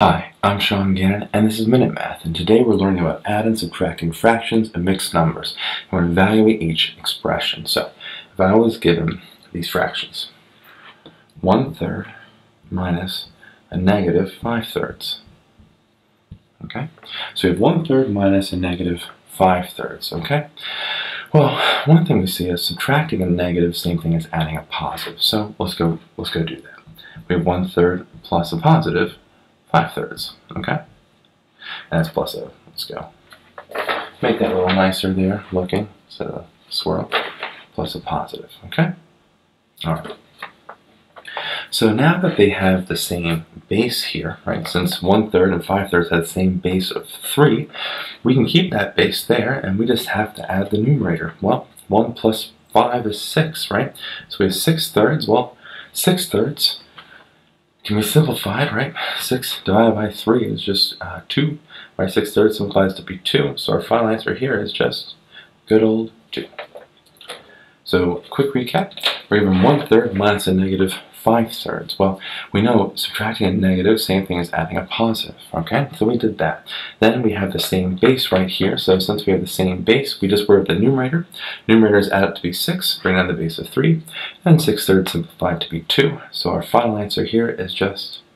Hi, I'm Sean Gannon, and this is Minute Math, and today we're learning about adding and subtracting fractions and mixed numbers, and we're going to evaluate each expression. So, if I was given these fractions, 1 third minus a negative 5 thirds, okay? So we have 1 third minus a negative 5 thirds, okay? Well, one thing we see is subtracting a negative, same thing as adding a positive. So let's go, let's go do that. We have 1 third plus a positive, 5 thirds, okay? And that's plus a, let's go. Make that a little nicer there, looking, a swirl, plus a positive, okay? All right. So now that they have the same base here, right, since 1 third and 5 thirds have the same base of 3, we can keep that base there and we just have to add the numerator. Well, 1 plus 5 is 6, right? So we have 6 thirds. Well, 6 thirds can be simplified, right? 6 divided by 3 is just uh, 2. Right? 6 thirds implies to be 2. So our final answer here is just good old 2. So quick recap. We're given 1 third minus a negative 5 thirds. Well, we know subtracting a negative, same thing as adding a positive, okay? So we did that. Then we have the same base right here. So since we have the same base, we just work the numerator. Numerators add up to be 6, bring down the base of 3, and 6 thirds simplified to be 2. So our final answer here is just 2.